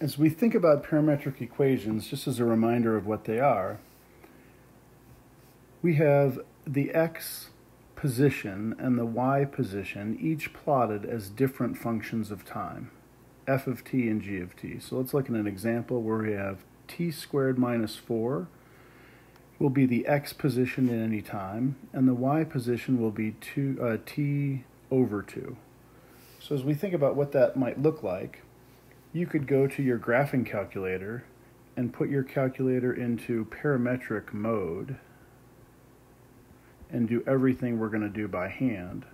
as we think about parametric equations, just as a reminder of what they are, we have the x position and the y position each plotted as different functions of time, f of t and g of t. So let's look at an example where we have t squared minus 4 will be the x position at any time, and the y position will be two, uh, t over 2. So as we think about what that might look like, you could go to your graphing calculator and put your calculator into parametric mode and do everything we're going to do by hand.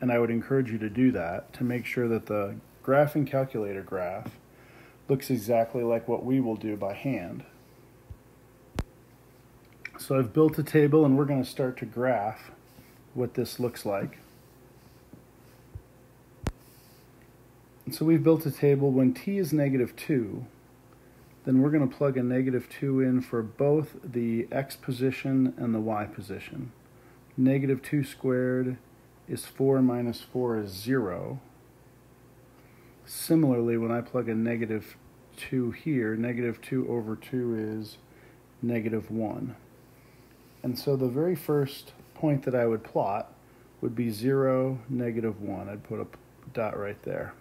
And I would encourage you to do that to make sure that the graphing calculator graph looks exactly like what we will do by hand. So I've built a table and we're going to start to graph what this looks like. So we've built a table when t is negative 2, then we're going to plug a negative 2 in for both the x position and the y position. Negative 2 squared is 4 minus 4 is 0. Similarly, when I plug a negative 2 here, negative 2 over 2 is negative 1. And so the very first point that I would plot would be 0, negative 1. I'd put a dot right there.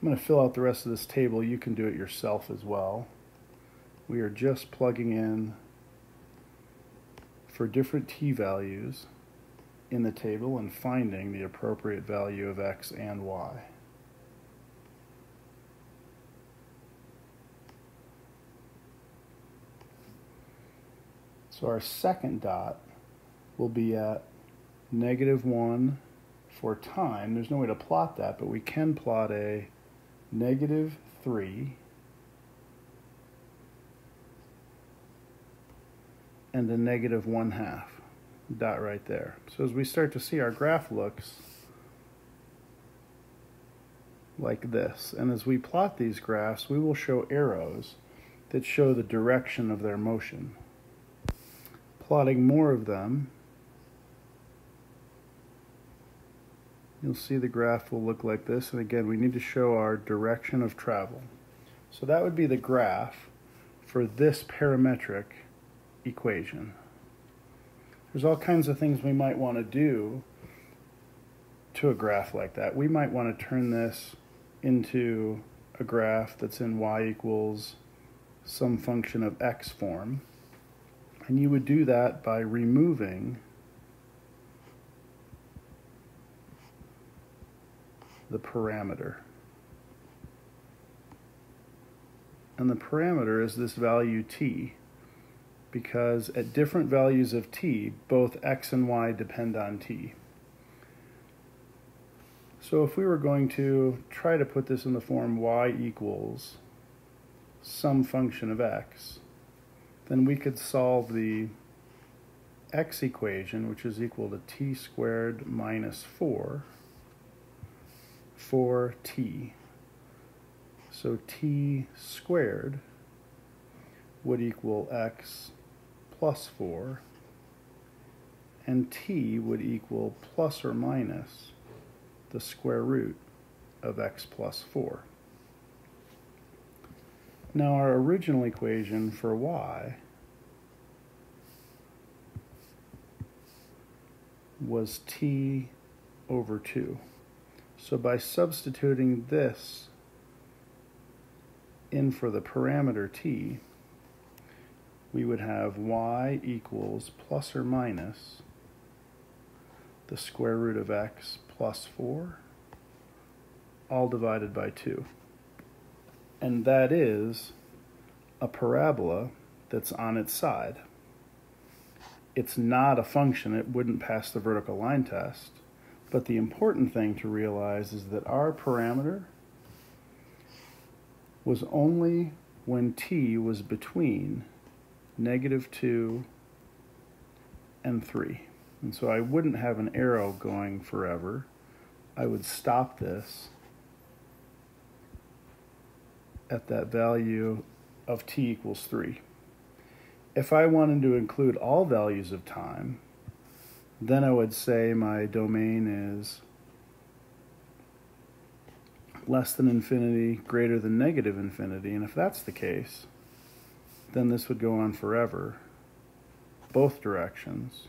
I'm going to fill out the rest of this table. You can do it yourself as well. We are just plugging in for different t values in the table and finding the appropriate value of x and y. So our second dot will be at negative 1 for time. There's no way to plot that, but we can plot a negative 3 and a negative 1 half dot right there. So as we start to see our graph looks like this. And as we plot these graphs, we will show arrows that show the direction of their motion. Plotting more of them you'll see the graph will look like this. And again, we need to show our direction of travel. So that would be the graph for this parametric equation. There's all kinds of things we might want to do to a graph like that. We might want to turn this into a graph that's in y equals some function of x form. And you would do that by removing the parameter. And the parameter is this value t, because at different values of t, both x and y depend on t. So if we were going to try to put this in the form y equals some function of x, then we could solve the x equation, which is equal to t squared minus 4, for t. So t squared would equal x plus 4, and t would equal plus or minus the square root of x plus 4. Now our original equation for y was t over 2. So by substituting this in for the parameter t, we would have y equals plus or minus the square root of x plus 4, all divided by 2. And that is a parabola that's on its side. It's not a function, it wouldn't pass the vertical line test. But the important thing to realize is that our parameter was only when t was between negative 2 and 3. And so I wouldn't have an arrow going forever. I would stop this at that value of t equals 3. If I wanted to include all values of time, then I would say my domain is less than infinity, greater than negative infinity. And if that's the case, then this would go on forever, both directions.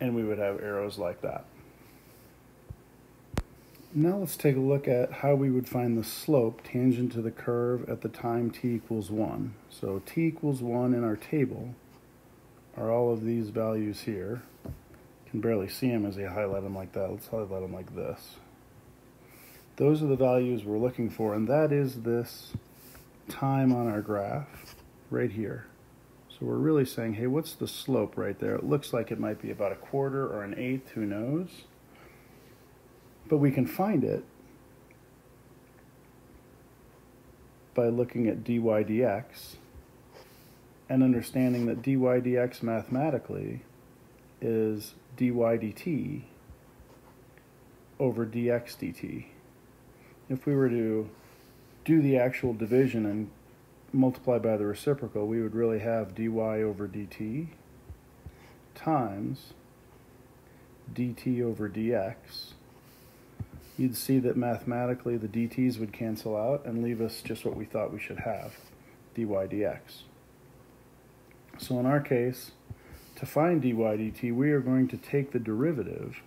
And we would have arrows like that. Now let's take a look at how we would find the slope tangent to the curve at the time t equals 1. So t equals 1 in our table are all of these values here. Can barely see them as I highlight them like that. Let's highlight them like this. Those are the values we're looking for, and that is this time on our graph right here. So we're really saying, hey, what's the slope right there? It looks like it might be about a quarter or an eighth, who knows? But we can find it by looking at dy dx and understanding that dy dx mathematically is dy dt over dx dt. If we were to do the actual division and multiply by the reciprocal, we would really have dy over dt times dt over dx you'd see that mathematically the dt's would cancel out and leave us just what we thought we should have, dy dx. So in our case, to find dy dt, we are going to take the derivative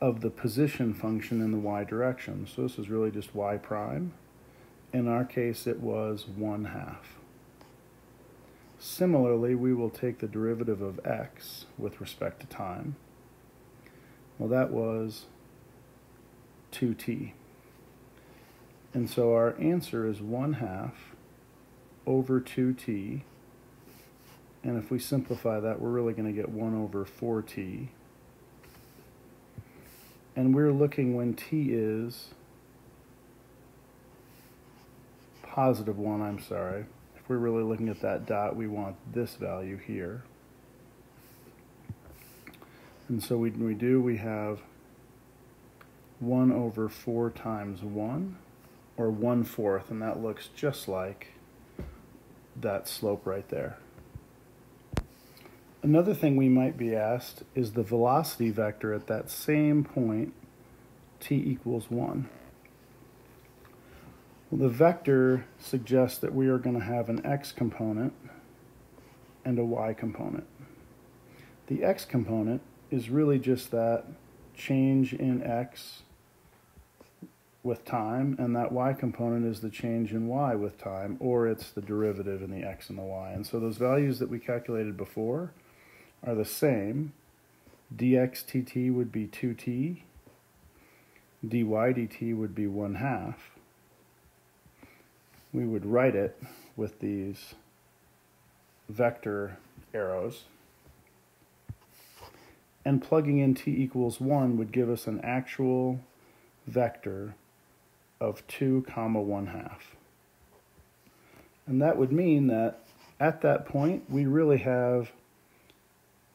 of the position function in the y direction. So this is really just y prime. In our case, it was 1 half. Similarly, we will take the derivative of x with respect to time. Well, that was 2t. And so our answer is 1 half over 2t. And if we simplify that, we're really going to get 1 over 4t. And we're looking when t is positive 1, I'm sorry. If we're really looking at that dot, we want this value here. And so we, we do, we have 1 over 4 times 1, or 1 fourth, and that looks just like that slope right there. Another thing we might be asked is the velocity vector at that same point, t equals 1. Well, the vector suggests that we are going to have an x component and a y component. The x component is really just that change in x with time, and that y component is the change in y with time, or it's the derivative in the x and the y. And so those values that we calculated before are the same. dx dt would be 2t, dy dt would be 1 half. We would write it with these vector arrows. And plugging in t equals 1 would give us an actual vector of 2 comma 1 half. And that would mean that at that point we really have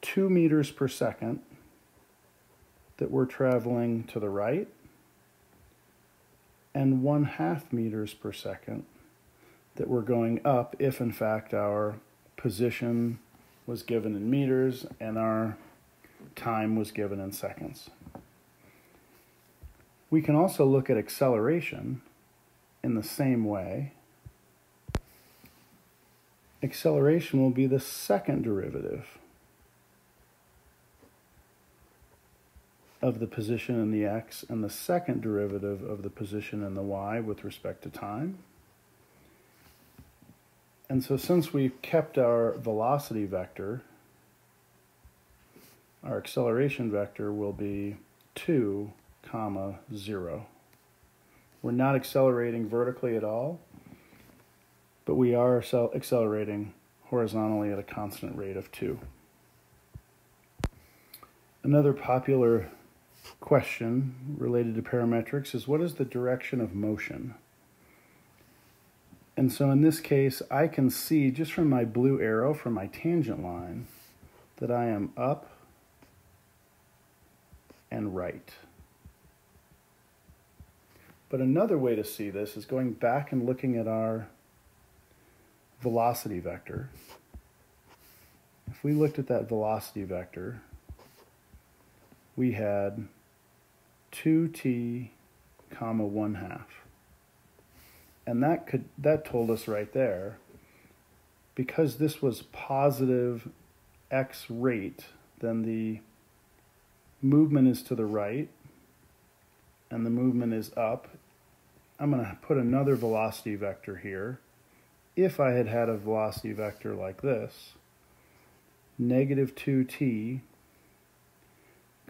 2 meters per second that we're traveling to the right and 1 half meters per second that we're going up if in fact our position was given in meters and our time was given in seconds. We can also look at acceleration in the same way. Acceleration will be the second derivative of the position in the x and the second derivative of the position in the y with respect to time. And so since we've kept our velocity vector, our acceleration vector will be 2 comma 0. We're not accelerating vertically at all, but we are accelerating horizontally at a constant rate of 2. Another popular question related to parametrics is what is the direction of motion? And so in this case, I can see just from my blue arrow from my tangent line that I am up and right. But another way to see this is going back and looking at our velocity vector. If we looked at that velocity vector, we had 2t comma 1 half. And that could that told us right there because this was positive x rate, then the movement is to the right and the movement is up. I'm going to put another velocity vector here. If I had had a velocity vector like this, negative 2t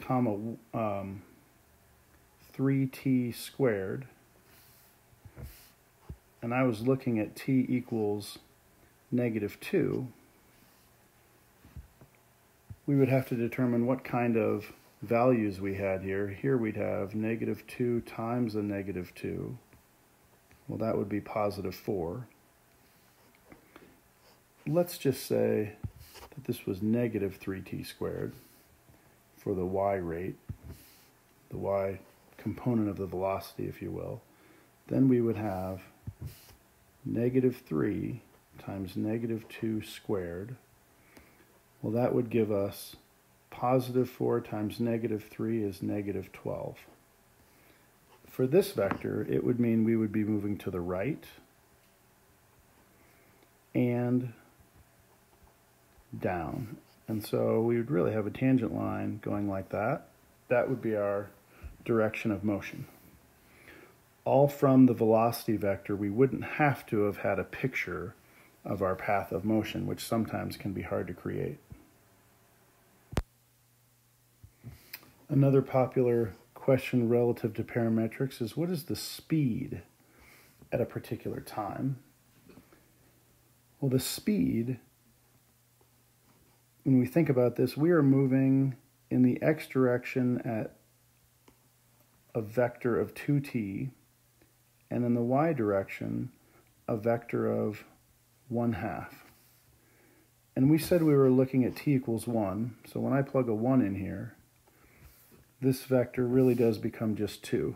comma um, 3t squared, and I was looking at t equals negative 2, we would have to determine what kind of values we had here. Here we'd have negative 2 times a negative 2. Well, that would be positive 4. Let's just say that this was negative 3t squared for the y rate, the y component of the velocity, if you will. Then we would have negative 3 times negative 2 squared. Well, that would give us positive 4 times negative 3 is negative 12. For this vector, it would mean we would be moving to the right and down. And so we would really have a tangent line going like that. That would be our direction of motion. All from the velocity vector, we wouldn't have to have had a picture of our path of motion, which sometimes can be hard to create. Another popular question relative to parametrics is what is the speed at a particular time? Well, the speed, when we think about this, we are moving in the x direction at a vector of 2t, and in the y direction, a vector of 1 half. And we said we were looking at t equals 1, so when I plug a 1 in here, this vector really does become just 2.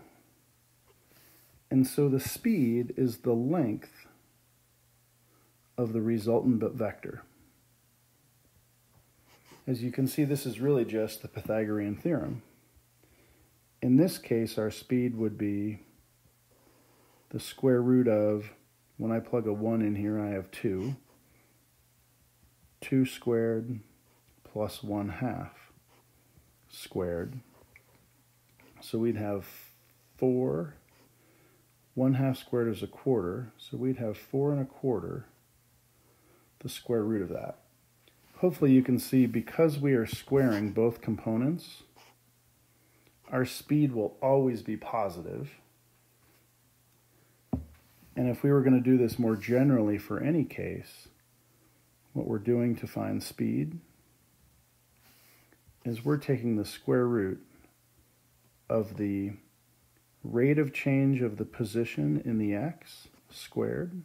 And so the speed is the length of the resultant vector. As you can see, this is really just the Pythagorean theorem. In this case, our speed would be the square root of when I plug a 1 in here, I have 2. 2 squared plus 1 half squared. So we'd have 4. 1 half squared is a quarter, so we'd have 4 and a quarter, the square root of that. Hopefully you can see because we are squaring both components, our speed will always be positive. and if we were going to do this more generally for any case, what we're doing to find speed is we're taking the square root of the rate of change of the position in the x squared,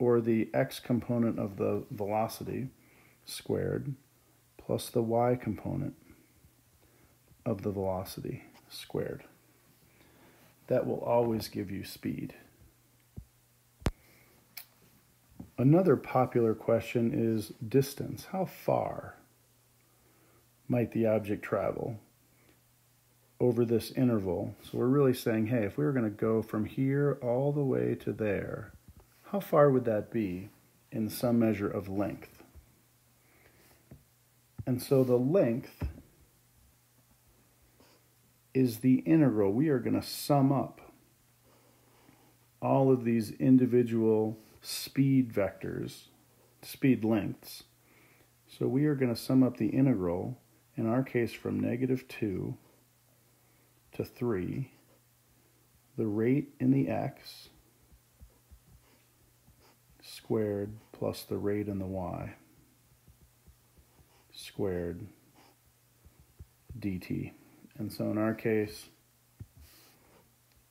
or the x component of the velocity squared, plus the y component of the velocity squared. That will always give you speed. Another popular question is distance. How far might the object travel over this interval? So we're really saying, hey, if we were going to go from here all the way to there, how far would that be in some measure of length? And so the length is the integral. We are going to sum up all of these individual speed vectors, speed lengths. So we are going to sum up the integral, in our case from negative 2 to 3, the rate in the x squared plus the rate in the y squared dt. And so in our case,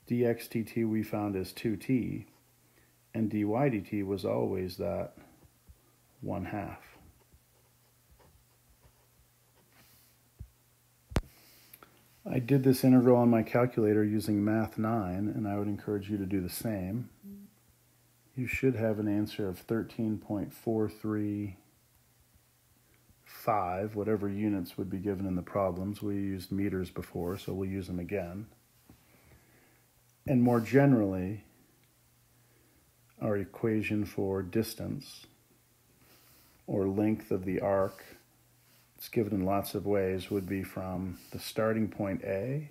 dx dt we found is 2t, and dy dt was always that 1 half. I did this integral on my calculator using Math 9, and I would encourage you to do the same. You should have an answer of 13.43 5, whatever units would be given in the problems. We used meters before, so we'll use them again. And more generally, our equation for distance or length of the arc, it's given in lots of ways, would be from the starting point A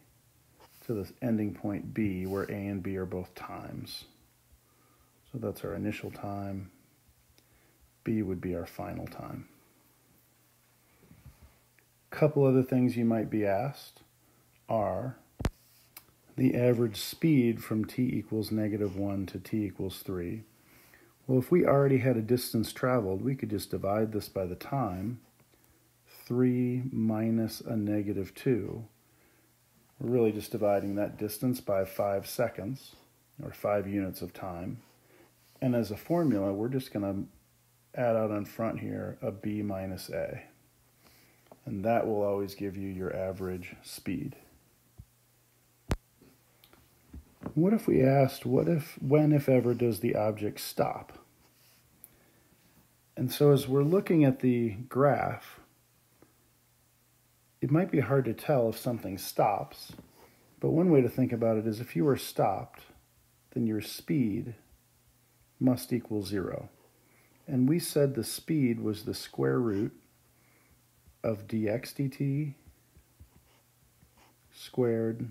to the ending point B, where A and B are both times. So that's our initial time. B would be our final time. Couple other things you might be asked are the average speed from t equals negative 1 to t equals 3. Well, if we already had a distance traveled, we could just divide this by the time. 3 minus a negative 2. We're really just dividing that distance by 5 seconds, or 5 units of time. And as a formula, we're just going to add out on front here a b minus a. And that will always give you your average speed. What if we asked, what if, when, if ever, does the object stop? And so as we're looking at the graph, it might be hard to tell if something stops, but one way to think about it is if you were stopped, then your speed must equal zero. And we said the speed was the square root of dx dt squared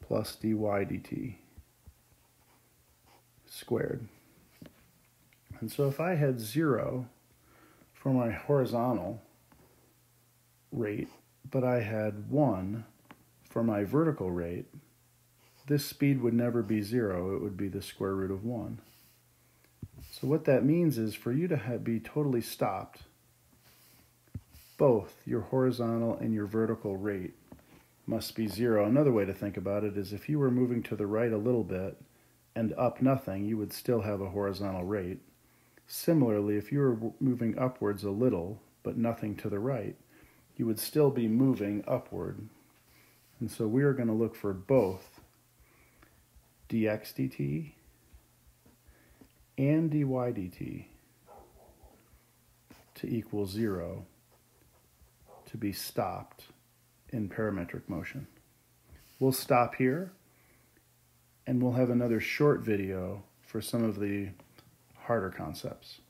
plus dy dt squared. And so if I had zero for my horizontal rate, but I had one for my vertical rate, this speed would never be zero. It would be the square root of one. So what that means is for you to have, be totally stopped, both your horizontal and your vertical rate must be zero. Another way to think about it is if you were moving to the right a little bit and up nothing, you would still have a horizontal rate. Similarly, if you were moving upwards a little but nothing to the right, you would still be moving upward. And so we are going to look for both dx dt and dy dt to equal zero to be stopped in parametric motion. We'll stop here and we'll have another short video for some of the harder concepts.